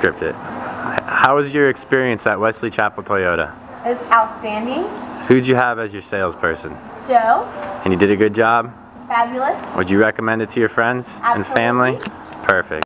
script it. How was your experience at Wesley Chapel Toyota? It was outstanding. Who'd you have as your salesperson? Joe, And you did a good job? fabulous. Would you recommend it to your friends and family? Perfect.